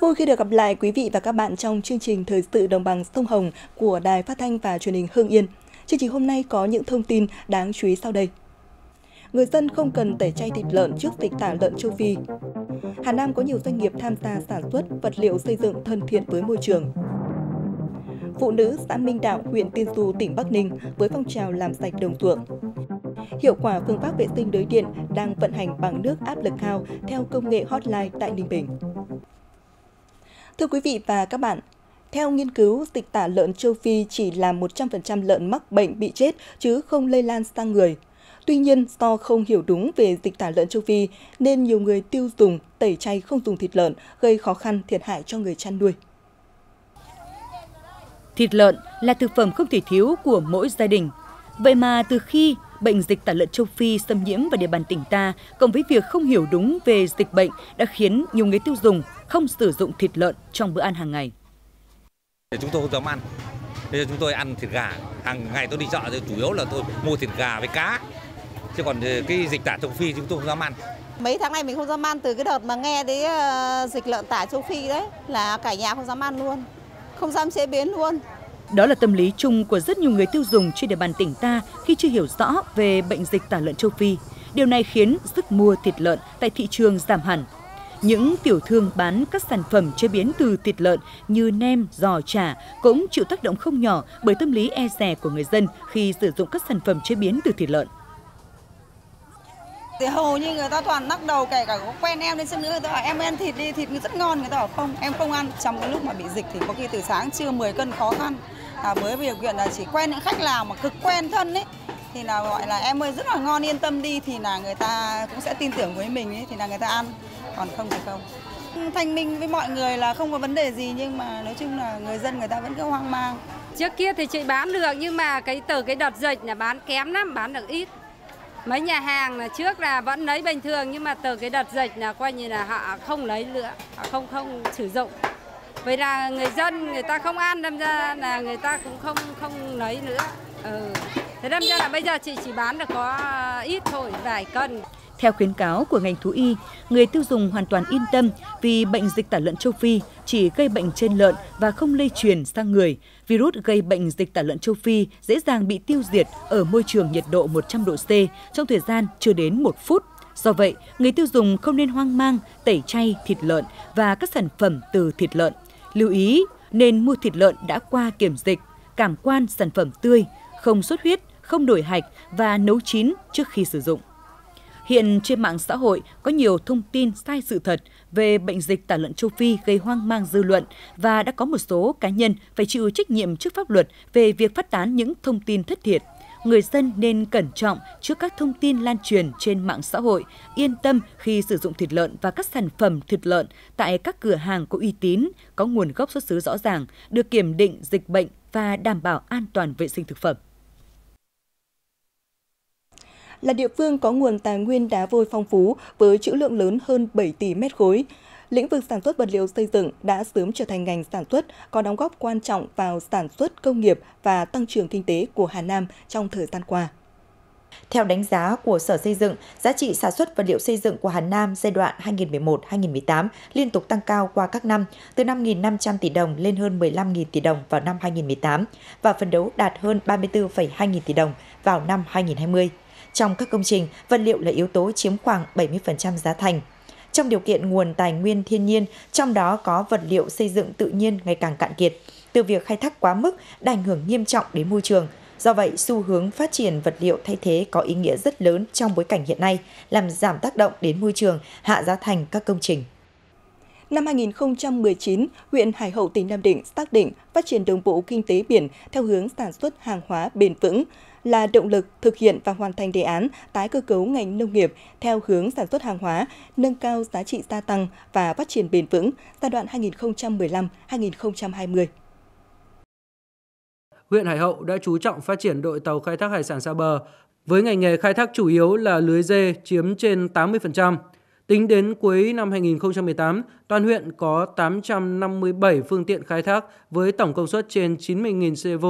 Rất vui khi được gặp lại quý vị và các bạn trong chương trình Thời sự đồng bằng sông Hồng của Đài Phát thanh và Truyền hình Hưng Yên. Chương trình hôm nay có những thông tin đáng chú ý sau đây. Người dân không cần tẩy chay thịt lợn trước dịch tả lợn châu Phi. Hà Nam có nhiều doanh nghiệp tham gia sản xuất vật liệu xây dựng thân thiện với môi trường. Phụ nữ xã Minh Đạo, huyện Tiên Du, tỉnh Bắc Ninh với phong trào làm sạch đồng ruộng. Hiệu quả phương pháp vệ sinh lưới điện đang vận hành bằng nước áp lực cao theo công nghệ hotline tại Ninh Bình. Thưa quý vị và các bạn, theo nghiên cứu, dịch tả lợn châu Phi chỉ là 100% lợn mắc bệnh bị chết chứ không lây lan sang người. Tuy nhiên, do không hiểu đúng về dịch tả lợn châu Phi nên nhiều người tiêu dùng tẩy chay không dùng thịt lợn, gây khó khăn thiệt hại cho người chăn nuôi. Thịt lợn là thực phẩm không thể thiếu của mỗi gia đình. Vậy mà từ khi bệnh dịch tả lợn châu Phi xâm nhiễm vào địa bàn tỉnh ta, cộng với việc không hiểu đúng về dịch bệnh đã khiến nhiều người tiêu dùng không sử dụng thịt lợn trong bữa ăn hàng ngày. Chúng tôi không dám ăn. Bây giờ chúng tôi ăn thịt gà. Hàng ngày tôi đi chợ thì chủ yếu là tôi mua thịt gà với cá. Chứ còn cái dịch tả châu Phi chúng tôi không dám ăn. Mấy tháng này mình không dám ăn từ cái đợt mà nghe đến ờ, dịch lợn tả châu Phi đấy là cả nhà không dám ăn luôn. Không dám chế biến luôn. Đó là tâm lý chung của rất nhiều người tiêu dùng trên địa bàn tỉnh ta khi chưa hiểu rõ về bệnh dịch tả lợn châu Phi. Điều này khiến sức mua thịt lợn tại thị trường giảm hẳn. Những tiểu thương bán các sản phẩm chế biến từ thịt lợn như nem, giò chả cũng chịu tác động không nhỏ bởi tâm lý e dè của người dân khi sử dụng các sản phẩm chế biến từ thịt lợn. Thì hầu như người ta toàn lắc đầu kể cả có quen em lên xem nữa người ta bảo em ăn thịt đi, thịt rất ngon, người ta bảo không, em không ăn. Trong cái lúc mà bị dịch thì có khi từ sáng trưa 10 cân khó khăn. À, với điều kiện là chỉ quen những khách nào mà cực quen thân ấy thì là gọi là em ơi rất là ngon yên tâm đi thì là người ta cũng sẽ tin tưởng với mình ấy thì là người ta ăn. Còn không thì không. Ừ, Thanh minh với mọi người là không có vấn đề gì nhưng mà nói chung là người dân người ta vẫn cứ hoang mang. Trước kia thì chị bán được nhưng mà cái từ cái đợt dịch là bán kém lắm bán được ít. Mấy nhà hàng là trước là vẫn lấy bình thường nhưng mà từ cái đợt dịch là coi như là họ không lấy nữa họ không không sử dụng vậy là người dân người ta không ăn đâm ra là người ta cũng không không lấy nữa ừ. thế đâm ra là bây giờ chị chỉ bán được có ít thôi vài cân theo khuyến cáo của ngành thú y, người tiêu dùng hoàn toàn yên tâm vì bệnh dịch tả lợn châu Phi chỉ gây bệnh trên lợn và không lây truyền sang người. Virus gây bệnh dịch tả lợn châu Phi dễ dàng bị tiêu diệt ở môi trường nhiệt độ 100 độ C trong thời gian chưa đến 1 phút. Do vậy, người tiêu dùng không nên hoang mang tẩy chay thịt lợn và các sản phẩm từ thịt lợn. Lưu ý, nên mua thịt lợn đã qua kiểm dịch, cảm quan sản phẩm tươi, không xuất huyết, không đổi hạch và nấu chín trước khi sử dụng. Hiện trên mạng xã hội có nhiều thông tin sai sự thật về bệnh dịch tả lợn châu Phi gây hoang mang dư luận và đã có một số cá nhân phải chịu trách nhiệm trước pháp luật về việc phát tán những thông tin thất thiệt. Người dân nên cẩn trọng trước các thông tin lan truyền trên mạng xã hội, yên tâm khi sử dụng thịt lợn và các sản phẩm thịt lợn tại các cửa hàng có uy tín, có nguồn gốc xuất xứ rõ ràng, được kiểm định dịch bệnh và đảm bảo an toàn vệ sinh thực phẩm là địa phương có nguồn tài nguyên đá vôi phong phú với trữ lượng lớn hơn 7 tỷ mét khối. Lĩnh vực sản xuất vật liệu xây dựng đã sớm trở thành ngành sản xuất có đóng góp quan trọng vào sản xuất công nghiệp và tăng trưởng kinh tế của Hà Nam trong thời gian qua. Theo đánh giá của Sở Xây dựng, giá trị sản xuất vật liệu xây dựng của Hà Nam giai đoạn 2011-2018 liên tục tăng cao qua các năm, từ 5.500 tỷ đồng lên hơn 15.000 tỷ đồng vào năm 2018 và phấn đấu đạt hơn 34,2 nghìn tỷ đồng vào năm 2020. Trong các công trình, vật liệu là yếu tố chiếm khoảng 70% giá thành. Trong điều kiện nguồn tài nguyên thiên nhiên, trong đó có vật liệu xây dựng tự nhiên ngày càng cạn kiệt, từ việc khai thác quá mức đã ảnh hưởng nghiêm trọng đến môi trường. Do vậy, xu hướng phát triển vật liệu thay thế có ý nghĩa rất lớn trong bối cảnh hiện nay, làm giảm tác động đến môi trường, hạ giá thành các công trình. Năm 2019, huyện Hải Hậu tỉnh Nam Định xác định phát triển đồng bộ kinh tế biển theo hướng sản xuất hàng hóa bền vững, là động lực thực hiện và hoàn thành đề án tái cơ cấu ngành nông nghiệp theo hướng sản xuất hàng hóa, nâng cao giá trị gia tăng và phát triển bền vững giai đoạn 2015-2020. Huyện Hải Hậu đã chú trọng phát triển đội tàu khai thác hải sản xa bờ, với ngành nghề khai thác chủ yếu là lưới dê chiếm trên 80%. Tính đến cuối năm 2018, toàn huyện có 857 phương tiện khai thác với tổng công suất trên 90.000 CV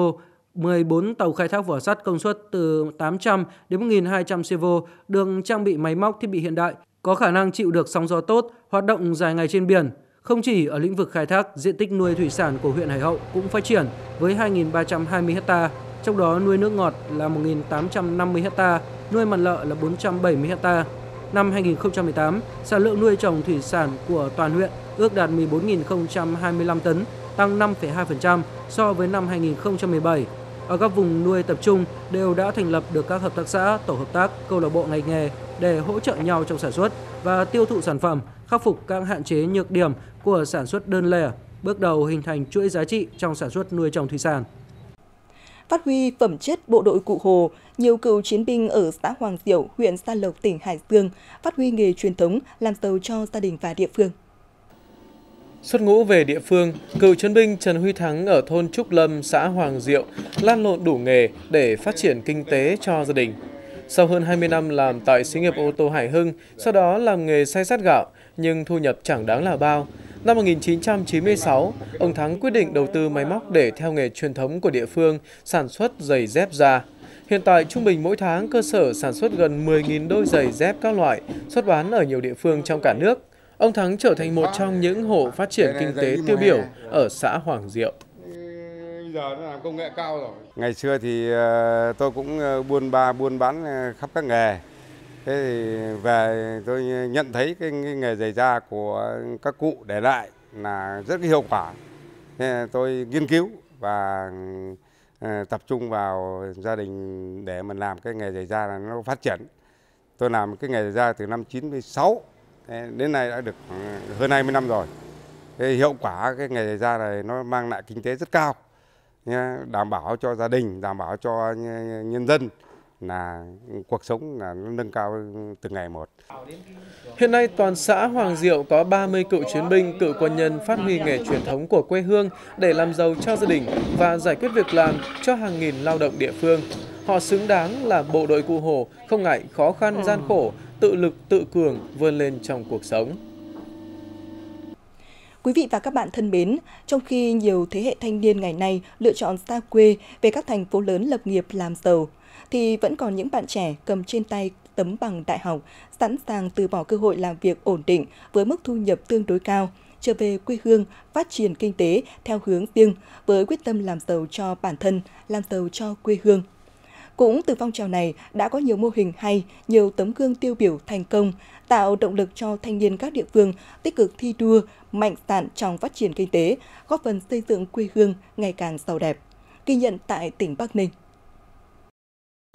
14 tàu khai thác vỏ sắt công suất từ 800 đến 1.200 CV được trang bị máy móc thiết bị hiện đại, có khả năng chịu được sóng gió tốt, hoạt động dài ngày trên biển, Không chỉ ở lĩnh vực khai thác, diện tích nuôi thủy sản của huyện Hải Hậu cũng phát triển với 2.320 ha, trong đó nuôi nước ngọt là 1.850 ha, nuôi mặn lợ là 470 ha. Năm 2018, sản lượng nuôi trồng thủy sản của toàn huyện ước đạt 14.025 tấn, tăng 5,2% so với năm 2017. Ở các vùng nuôi tập trung đều đã thành lập được các hợp tác xã, tổ hợp tác, câu lạc bộ ngành nghề để hỗ trợ nhau trong sản xuất và tiêu thụ sản phẩm, khắc phục các hạn chế nhược điểm của sản xuất đơn lẻ, bước đầu hình thành chuỗi giá trị trong sản xuất nuôi trồng thủy sản. Phát huy phẩm chất bộ đội cụ Hồ, nhiều cựu chiến binh ở xã Hoàng Diệu, huyện Sa Lộc, tỉnh Hải Dương phát huy nghề truyền thống làm giàu cho gia đình và địa phương. Xuất ngũ về địa phương, cựu chiến binh Trần Huy Thắng ở thôn Trúc Lâm, xã Hoàng Diệu lan lộn đủ nghề để phát triển kinh tế cho gia đình. Sau hơn 20 năm làm tại xí nghiệp ô tô Hải Hưng, sau đó làm nghề xay sát gạo, nhưng thu nhập chẳng đáng là bao. Năm 1996, ông Thắng quyết định đầu tư máy móc để theo nghề truyền thống của địa phương, sản xuất giày dép da. Hiện tại, trung bình mỗi tháng, cơ sở sản xuất gần 10.000 đôi giày dép các loại, xuất bán ở nhiều địa phương trong cả nước. Ông Thắng trở thành một trong những hộ phát triển kinh tế tiêu biểu ở xã Hoàng Diệu. giờ nó làm công nghệ cao rồi. Ngày xưa thì ờ, tôi cũng ờ, buôn ba buôn bán ờ, khắp các nghề. Thế thì về tôi nhận thấy cái, nghề giày da của các cụ để lại là rất hiệu quả. Thế tôi nghiên cứu và tập trung vào gia đình để mình làm cái nghề giày da là nó phát triển. Tôi làm cái nghề giày da từ năm 96 đến nay đã được hơn 20 năm rồi. Hiệu quả cái nghề da này nó mang lại kinh tế rất cao, đảm bảo cho gia đình, đảm bảo cho nhân dân là cuộc sống là nâng cao từng ngày một. Hiện nay toàn xã Hoàng Diệu có 30 cựu chiến binh, cựu quân nhân phát huy nghề truyền thống của quê hương để làm giàu cho gia đình và giải quyết việc làm cho hàng nghìn lao động địa phương. Họ xứng đáng là bộ đội cụ Hồ, không ngại khó khăn gian khổ, tự lực tự cường vươn lên trong cuộc sống. Quý vị và các bạn thân mến, trong khi nhiều thế hệ thanh niên ngày nay lựa chọn xa quê về các thành phố lớn lập nghiệp làm giàu, thì vẫn còn những bạn trẻ cầm trên tay tấm bằng đại học, sẵn sàng từ bỏ cơ hội làm việc ổn định với mức thu nhập tương đối cao, trở về quê hương, phát triển kinh tế theo hướng riêng với quyết tâm làm giàu cho bản thân, làm giàu cho quê hương. Cũng từ phong trào này đã có nhiều mô hình hay, nhiều tấm gương tiêu biểu thành công, tạo động lực cho thanh niên các địa phương tích cực thi đua, mạnh dạn trong phát triển kinh tế, góp phần xây dựng quê hương ngày càng giàu đẹp. Ghi nhận tại tỉnh Bắc Ninh.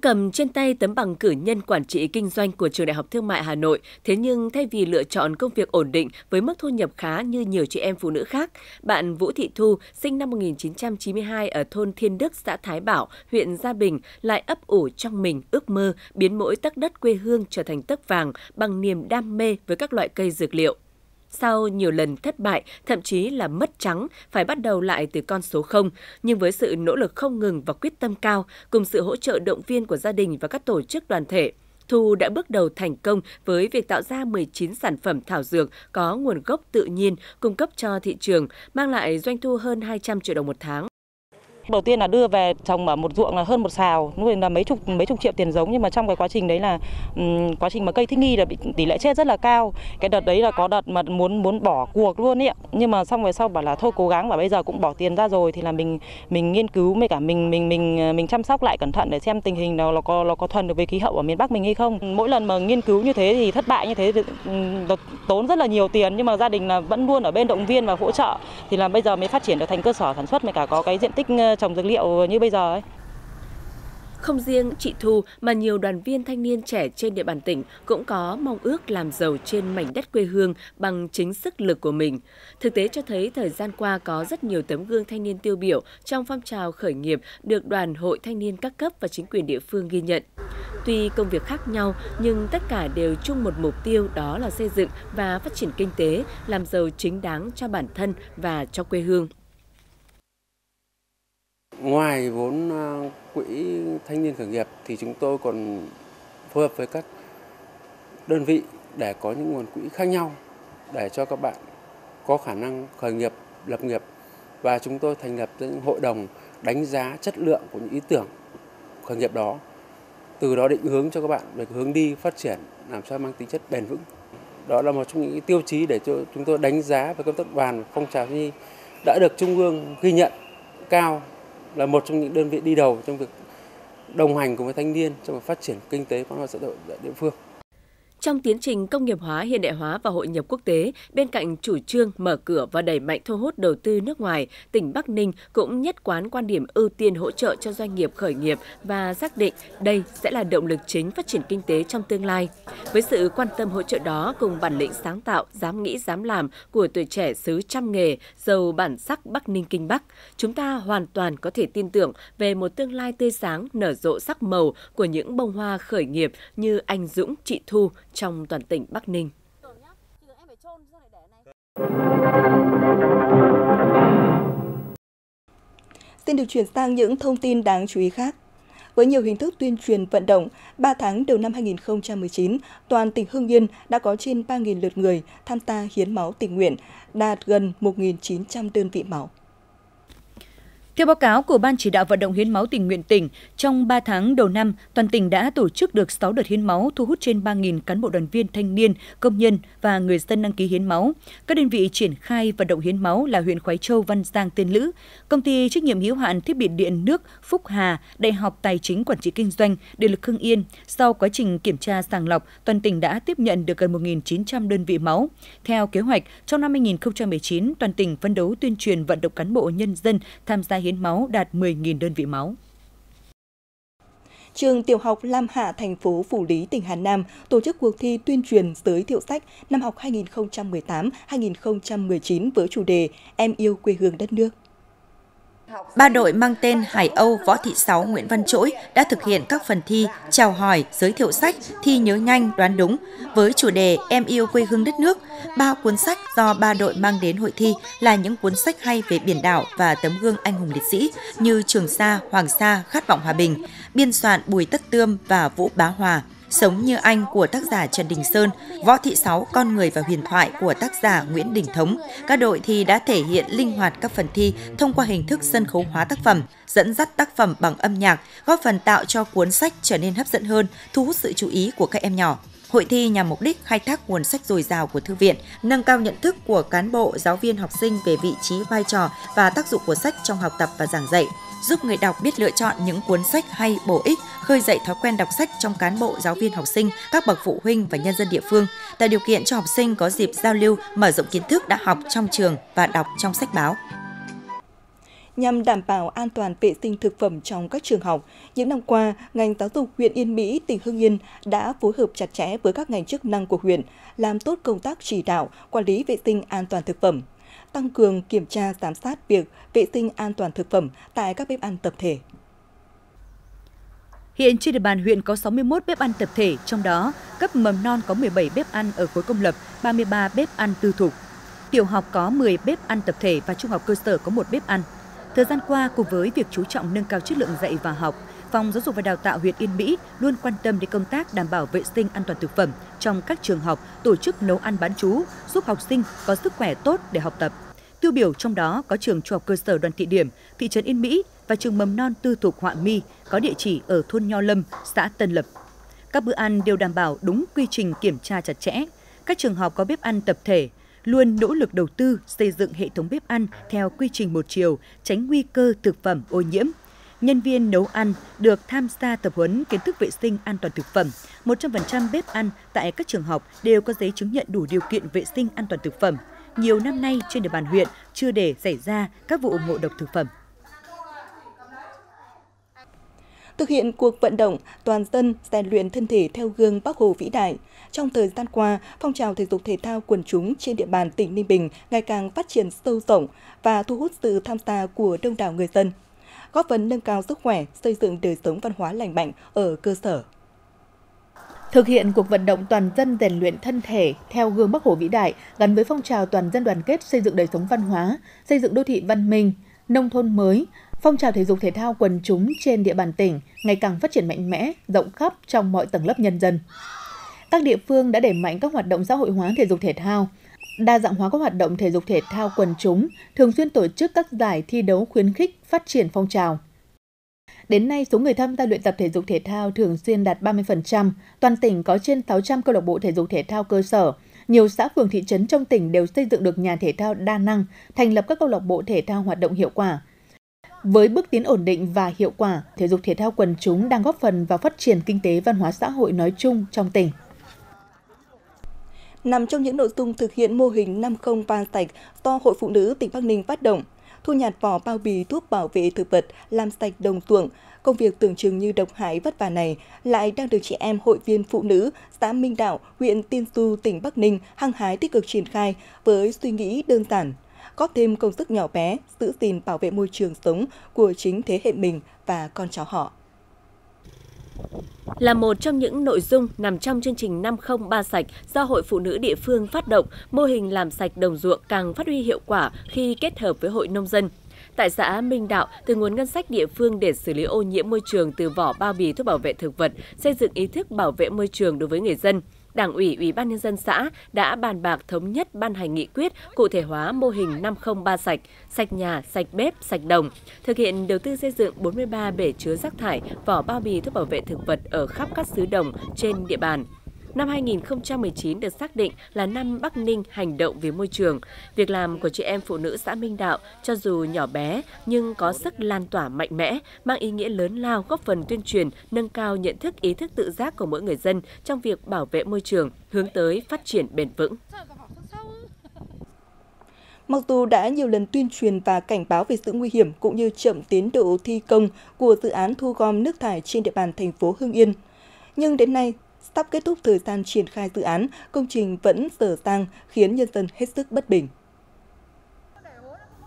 Cầm trên tay tấm bằng cử nhân quản trị kinh doanh của Trường Đại học Thương mại Hà Nội, thế nhưng thay vì lựa chọn công việc ổn định với mức thu nhập khá như nhiều chị em phụ nữ khác, bạn Vũ Thị Thu, sinh năm 1992 ở thôn Thiên Đức, xã Thái Bảo, huyện Gia Bình, lại ấp ủ trong mình ước mơ biến mỗi tấc đất quê hương trở thành tấc vàng bằng niềm đam mê với các loại cây dược liệu. Sau nhiều lần thất bại, thậm chí là mất trắng, phải bắt đầu lại từ con số 0, nhưng với sự nỗ lực không ngừng và quyết tâm cao, cùng sự hỗ trợ động viên của gia đình và các tổ chức đoàn thể, Thu đã bước đầu thành công với việc tạo ra 19 sản phẩm thảo dược có nguồn gốc tự nhiên cung cấp cho thị trường, mang lại doanh thu hơn 200 triệu đồng một tháng. Đầu tiên là đưa về trồng ở một ruộng là hơn một xào, nuôi là mấy chục mấy chục triệu tiền giống nhưng mà trong cái quá trình đấy là um, quá trình mà cây thích nghi là bị tỷ lệ chết rất là cao. Cái đợt đấy là có đợt mà muốn muốn bỏ cuộc luôn ấy Nhưng mà xong về sau bảo là thôi cố gắng và bây giờ cũng bỏ tiền ra rồi thì là mình mình nghiên cứu với cả mình mình mình ờ, mình chăm sóc lại cẩn thận để xem tình hình nào nó có nó có thuần được với khí hậu ở miền Bắc mình hay không. Mỗi lần mà nghiên cứu như thế thì thất bại như thế thì tốn rất là nhiều tiền nhưng mà gia đình là vẫn luôn ở bên động viên và hỗ trợ thì là bây giờ mới phát triển được thành cơ sở sản xuất mới cả có cái diện tích ờ, trồng dược liệu như bây giờ ấy. Không riêng chị Thu mà nhiều đoàn viên thanh niên trẻ trên địa bàn tỉnh cũng có mong ước làm giàu trên mảnh đất quê hương bằng chính sức lực của mình. Thực tế cho thấy thời gian qua có rất nhiều tấm gương thanh niên tiêu biểu trong phong trào khởi nghiệp được đoàn hội thanh niên các cấp và chính quyền địa phương ghi nhận. Tuy công việc khác nhau nhưng tất cả đều chung một mục tiêu đó là xây dựng và phát triển kinh tế, làm giàu chính đáng cho bản thân và cho quê hương. Ngoài vốn à, quỹ thanh niên khởi nghiệp thì chúng tôi còn phối hợp với các đơn vị để có những nguồn quỹ khác nhau để cho các bạn có khả năng khởi nghiệp, lập nghiệp và chúng tôi thành lập những hội đồng đánh giá chất lượng của những ý tưởng khởi nghiệp đó. Từ đó định hướng cho các bạn về hướng đi phát triển làm sao mang tính chất bền vững. Đó là một trong những tiêu chí để cho chúng tôi đánh giá về công tác đoàn phong trào nhi đã được Trung ương ghi nhận cao là một trong những đơn vị đi đầu trong việc đồng hành cùng với thanh niên trong việc phát triển kinh tế văn hóa xã hội tại địa phương. Trong tiến trình công nghiệp hóa, hiện đại hóa và hội nhập quốc tế, bên cạnh chủ trương mở cửa và đẩy mạnh thu hút đầu tư nước ngoài, tỉnh Bắc Ninh cũng nhất quán quan điểm ưu tiên hỗ trợ cho doanh nghiệp khởi nghiệp và xác định đây sẽ là động lực chính phát triển kinh tế trong tương lai. Với sự quan tâm hỗ trợ đó cùng bản lĩnh sáng tạo, dám nghĩ dám làm của tuổi trẻ xứ trăm nghề, giàu bản sắc Bắc Ninh Kinh Bắc, chúng ta hoàn toàn có thể tin tưởng về một tương lai tươi sáng, nở rộ sắc màu của những bông hoa khởi nghiệp như anh Dũng, chị Thu, trong toàn tỉnh Bắc Ninh. Xin được chuyển sang những thông tin đáng chú ý khác. Với nhiều hình thức tuyên truyền vận động, 3 tháng đầu năm 2019, toàn tỉnh Hưng Yên đã có trên 3.000 lượt người tham gia hiến máu tình nguyện, đạt gần 1.900 đơn vị máu. Theo báo cáo của Ban chỉ đạo vận động hiến máu tình nguyện tỉnh, trong 3 tháng đầu năm, toàn tỉnh đã tổ chức được 6 đợt hiến máu thu hút trên 3.000 cán bộ đoàn viên thanh niên, công nhân và người dân đăng ký hiến máu. Các đơn vị triển khai vận động hiến máu là huyện Khói Châu, Văn Giang, Tiên Lữ, công ty trách nhiệm hữu hạn thiết bị điện nước Phúc Hà, Đại học Tài chính Quản trị Kinh doanh, Điện lực Hưng Yên. Sau quá trình kiểm tra sàng lọc, toàn tỉnh đã tiếp nhận được gần 1.900 đơn vị máu. Theo kế hoạch, trong năm 2019, toàn tỉnh phấn đấu tuyên truyền vận động cán bộ nhân dân tham gia hiến máu đạt 10.000 đơn vị máu. Trường Tiểu học Lam Hạ, thành phố Phủ Lý, tỉnh Hà Nam tổ chức cuộc thi tuyên truyền giới thiệu sách năm học 2018-2019 với chủ đề Em yêu quê hương đất nước. Ba đội mang tên Hải Âu, Võ Thị Sáu, Nguyễn Văn Trỗi đã thực hiện các phần thi chào hỏi, giới thiệu sách, thi nhớ nhanh, đoán đúng với chủ đề Em yêu quê hương đất nước. Ba cuốn sách do ba đội mang đến hội thi là những cuốn sách hay về biển đảo và tấm gương anh hùng liệt sĩ như Trường Sa, Hoàng Sa, Khát vọng hòa bình, biên soạn Bùi Tất Tươm và Vũ Bá Hòa. Sống như anh của tác giả Trần Đình Sơn, Võ Thị Sáu, Con người và huyền thoại của tác giả Nguyễn Đình Thống. Các đội thi đã thể hiện linh hoạt các phần thi thông qua hình thức sân khấu hóa tác phẩm, dẫn dắt tác phẩm bằng âm nhạc, góp phần tạo cho cuốn sách trở nên hấp dẫn hơn, thu hút sự chú ý của các em nhỏ. Hội thi nhằm mục đích khai thác nguồn sách dồi dào của thư viện, nâng cao nhận thức của cán bộ, giáo viên, học sinh về vị trí, vai trò và tác dụng của sách trong học tập và giảng dạy, giúp người đọc biết lựa chọn những cuốn sách hay bổ ích, khơi dậy thói quen đọc sách trong cán bộ, giáo viên, học sinh, các bậc phụ huynh và nhân dân địa phương, tạo điều kiện cho học sinh có dịp giao lưu, mở rộng kiến thức đã học trong trường và đọc trong sách báo nhằm đảm bảo an toàn vệ sinh thực phẩm trong các trường học. Những năm qua, ngành giáo dục huyện Yên Mỹ, tỉnh Hưng Yên đã phối hợp chặt chẽ với các ngành chức năng của huyện, làm tốt công tác chỉ đạo, quản lý vệ sinh an toàn thực phẩm, tăng cường kiểm tra giám sát việc vệ sinh an toàn thực phẩm tại các bếp ăn tập thể. Hiện trên địa bàn huyện có 61 bếp ăn tập thể, trong đó cấp mầm non có 17 bếp ăn ở khối công lập, 33 bếp ăn tư thục. Tiểu học có 10 bếp ăn tập thể và trung học cơ sở có một bếp ăn. Thời gian qua, cùng với việc chú trọng nâng cao chất lượng dạy và học, Phòng Giáo dục và Đào tạo huyện Yên Mỹ luôn quan tâm đến công tác đảm bảo vệ sinh an toàn thực phẩm trong các trường học, tổ chức nấu ăn bán chú, giúp học sinh có sức khỏe tốt để học tập. Tiêu biểu trong đó có trường trung học cơ sở Đoàn Thị Điểm, thị trấn Yên Mỹ và trường mầm non tư thục Họa Mi có địa chỉ ở thôn Nho Lâm, xã Tân Lập. Các bữa ăn đều đảm bảo đúng quy trình kiểm tra chặt chẽ. Các trường học có bếp ăn tập thể, luôn nỗ lực đầu tư xây dựng hệ thống bếp ăn theo quy trình một chiều, tránh nguy cơ thực phẩm ô nhiễm. Nhân viên nấu ăn được tham gia tập huấn kiến thức vệ sinh an toàn thực phẩm. 100% bếp ăn tại các trường học đều có giấy chứng nhận đủ điều kiện vệ sinh an toàn thực phẩm. Nhiều năm nay trên địa bàn huyện chưa để xảy ra các vụ ngộ độc thực phẩm. thực hiện cuộc vận động toàn dân rèn luyện thân thể theo gương Bác Hồ vĩ đại. Trong thời gian qua, phong trào thể dục thể thao quần chúng trên địa bàn tỉnh Ninh Bình ngày càng phát triển sâu rộng và thu hút sự tham gia của đông đảo người dân, góp phần nâng cao sức khỏe, xây dựng đời sống văn hóa lành mạnh ở cơ sở. Thực hiện cuộc vận động toàn dân rèn luyện thân thể theo gương Bắc Hồ vĩ đại gắn với phong trào toàn dân đoàn kết xây dựng đời sống văn hóa, xây dựng đô thị văn minh, nông thôn mới, phong trào thể dục thể thao quần chúng trên địa bàn tỉnh ngày càng phát triển mạnh mẽ, rộng khắp trong mọi tầng lớp nhân dân. Các địa phương đã đẩy mạnh các hoạt động xã hội hóa thể dục thể thao, đa dạng hóa các hoạt động thể dục thể thao quần chúng, thường xuyên tổ chức các giải thi đấu khuyến khích phát triển phong trào. Đến nay, số người tham gia luyện tập thể dục thể thao thường xuyên đạt 30%, toàn tỉnh có trên 600 câu lạc bộ thể dục thể thao cơ sở, nhiều xã phường thị trấn trong tỉnh đều xây dựng được nhà thể thao đa năng, thành lập các câu lạc bộ thể thao hoạt động hiệu quả. Với bước tiến ổn định và hiệu quả, thể dục thể thao quần chúng đang góp phần vào phát triển kinh tế văn hóa xã hội nói chung trong tỉnh. Nằm trong những nội dung thực hiện mô hình 50 ban sạch do Hội Phụ nữ tỉnh Bắc Ninh phát động, thu nhặt vỏ bao bì thuốc bảo vệ thực vật, làm sạch đồng ruộng, công việc tưởng chừng như độc hại vất vả này lại đang được chị em hội viên phụ nữ xã Minh Đạo, huyện Tiên Du, tỉnh Bắc Ninh hăng hái tích cực triển khai với suy nghĩ đơn giản, góp thêm công sức nhỏ bé, giữ gìn bảo vệ môi trường sống của chính thế hệ mình và con cháu họ. Là một trong những nội dung nằm trong chương trình 503 sạch do Hội Phụ nữ địa phương phát động, mô hình làm sạch đồng ruộng càng phát huy hiệu quả khi kết hợp với Hội Nông dân. Tại xã Minh Đạo, từ nguồn ngân sách địa phương để xử lý ô nhiễm môi trường từ vỏ bao bì thuốc bảo vệ thực vật, xây dựng ý thức bảo vệ môi trường đối với người dân. Đảng ủy, Ủy ban nhân dân xã đã bàn bạc thống nhất ban hành nghị quyết cụ thể hóa mô hình 503 sạch, sạch nhà, sạch bếp, sạch đồng, thực hiện đầu tư xây dựng 43 bể chứa rác thải, vỏ bao bì thuốc bảo vệ thực vật ở khắp các xứ đồng trên địa bàn. Năm 2019 được xác định là năm Bắc Ninh hành động vì môi trường. Việc làm của chị em phụ nữ xã Minh Đạo cho dù nhỏ bé nhưng có sức lan tỏa mạnh mẽ, mang ý nghĩa lớn lao góp phần tuyên truyền, nâng cao nhận thức ý thức tự giác của mỗi người dân trong việc bảo vệ môi trường, hướng tới phát triển bền vững. Mặc dù đã nhiều lần tuyên truyền và cảnh báo về sự nguy hiểm cũng như chậm tiến độ thi công của dự án thu gom nước thải trên địa bàn thành phố Hưng Yên, nhưng đến nay sắp kết thúc thời gian triển khai dự án, công trình vẫn dở dang khiến nhân dân hết sức bất bình.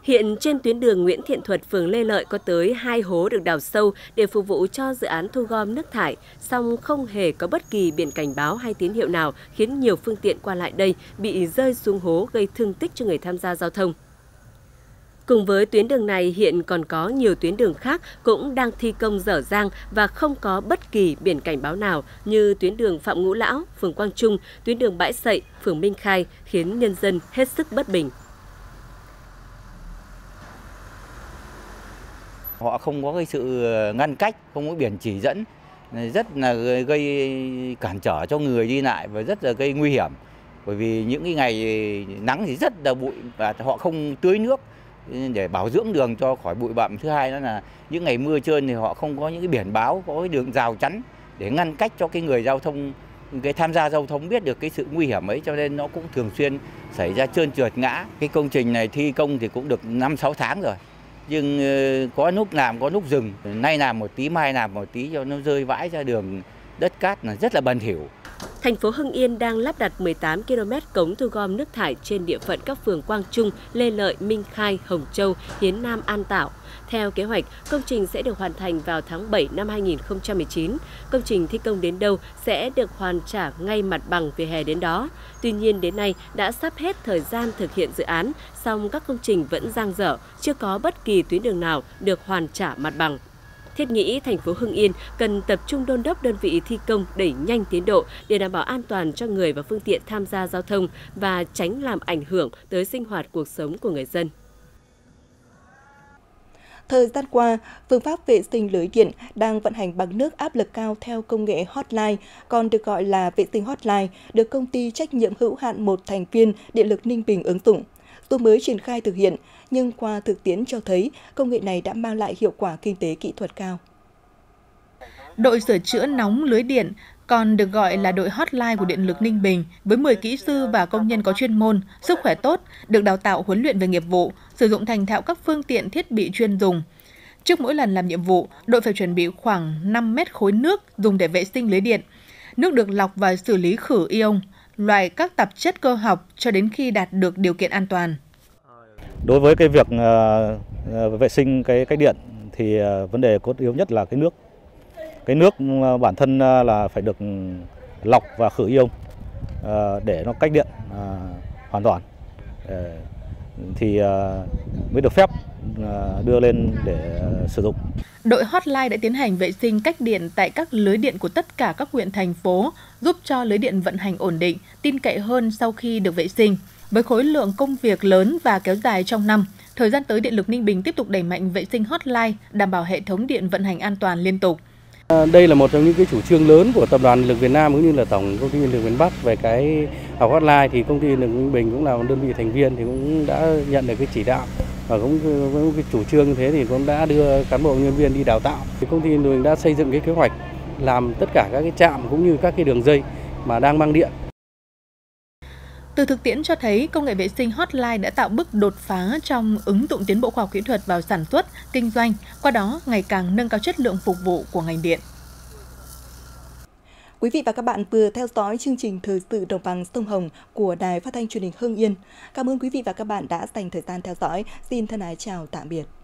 Hiện trên tuyến đường Nguyễn Thiện Thuật, phường Lê Lợi có tới hai hố được đào sâu để phục vụ cho dự án thu gom nước thải, song không hề có bất kỳ biển cảnh báo hay tín hiệu nào khiến nhiều phương tiện qua lại đây bị rơi xuống hố gây thương tích cho người tham gia giao thông. Cùng với tuyến đường này hiện còn có nhiều tuyến đường khác cũng đang thi công dở dang và không có bất kỳ biển cảnh báo nào như tuyến đường Phạm Ngũ Lão, phường Quang Trung, tuyến đường Bãi Sậy, phường Minh Khai khiến nhân dân hết sức bất bình. Họ không có cái sự ngăn cách, không có biển chỉ dẫn, rất là gây cản trở cho người đi lại và rất là gây nguy hiểm. Bởi vì những cái ngày nắng thì rất là bụi và họ không tưới nước để bảo dưỡng đường cho khỏi bụi bặm. Thứ hai đó là những ngày mưa trơn thì họ không có những cái biển báo, có cái đường rào chắn để ngăn cách cho cái người giao thông, cái tham gia giao thông biết được cái sự nguy hiểm ấy, cho nên nó cũng thường xuyên xảy ra trơn trượt ngã. Cái công trình này thi công thì cũng được 5 6 tháng rồi. Nhưng ờ, có lúc làm, có lúc dừng nay làm một tí, mai làm một tí cho nó rơi vãi ra đường đất cát là rất là bẩn thỉu Thành phố Hưng Yên đang lắp đặt 18 km cống thu gom nước thải trên địa phận các phường Quang Trung, Lê Lợi, Minh Khai, Hồng Châu, Hiến Nam, An Tảo. Theo kế hoạch, công trình sẽ được hoàn thành vào tháng 7 năm 2019. Công trình thi công đến đâu sẽ được hoàn trả ngay mặt bằng về hè đến đó. Tuy nhiên đến nay đã sắp hết thời gian thực hiện dự án, song các công trình vẫn dang dở, chưa có bất kỳ tuyến đường nào được hoàn trả mặt bằng. Thiết nghĩ thành phố Hưng Yên cần tập trung đôn đốc đơn vị thi công đẩy nhanh tiến độ để đảm bảo an toàn cho người và phương tiện tham gia giao thông và tránh làm ảnh hưởng tới sinh hoạt cuộc sống của người dân. Thời gian qua, phương pháp vệ sinh lưới điện đang vận hành bằng nước áp lực cao theo công nghệ hotline, còn được gọi là vệ sinh hotline, được công ty trách nhiệm hữu hạn một thành viên Điện lực Ninh Bình ứng dụng tôi mới triển khai thực hiện, nhưng qua thực tiễn cho thấy công nghệ này đã mang lại hiệu quả kinh tế kỹ thuật cao. Đội sửa chữa nóng lưới điện còn được gọi là đội hotline của Điện lực Ninh Bình với 10 kỹ sư và công nhân có chuyên môn, sức khỏe tốt, được đào tạo huấn luyện về nghiệp vụ, sử dụng thành thạo các phương tiện thiết bị chuyên dùng. Trước mỗi lần làm nhiệm vụ, đội phải chuẩn bị khoảng 5 mét khối nước dùng để vệ sinh lưới điện. Nước được lọc và xử lý khử ion, loại các tạp chất cơ học cho đến khi đạt được điều kiện an toàn. Đối với cái việc ờ, ờ, vệ sinh cái cách điện thì ờ, vấn đề cốt yếu nhất là cái nước. Cái nước ừ, bản thân là phải được lọc và khử ion để nó cách điện hoàn toàn. Thì uh, mới được phép uh, đưa lên để uh, sử dụng. Đội hotline đã tiến hành vệ sinh cách điện tại các lưới điện của tất cả các huyện thành phố, giúp cho lưới điện vận hành ổn định, tin cậy hơn sau khi được vệ sinh. Với khối lượng công việc lớn và kéo dài trong năm, thời gian tới Điện lực Ninh Bình tiếp tục đẩy mạnh vệ sinh hotline, đảm bảo hệ thống điện vận hành an toàn liên tục. Đây là một trong những cái chủ trương lớn của tập đoàn Điện lực Việt Nam cũng như là tổng công ty Điện lực miền Bắc về cái học hotline thì công ty đường Ninh Bình cũng là một đơn vị thành viên thì cũng đã nhận được cái chỉ đạo và cũng với cái chủ trương như thế thì cũng đã đưa cán bộ nhân viên đi đào tạo. Thì công ty đường đã xây dựng cái kế hoạch làm tất cả các cái trạm cũng như các cái đường dây mà đang mang điện từ thực tiễn cho thấy, công nghệ vệ sinh hotline đã tạo bước đột phá trong ứng dụng tiến bộ khoa học kỹ thuật vào sản xuất, kinh doanh, qua đó ngày càng nâng cao chất lượng phục vụ của ngành điện. Quý vị và các bạn vừa theo dõi chương trình Thời sự đồng bằng sông Hồng của Đài Phát thanh Truyền hình Hưng Yên. Cảm ơn quý vị và các bạn đã dành thời gian theo dõi. Xin thân ái chào tạm biệt.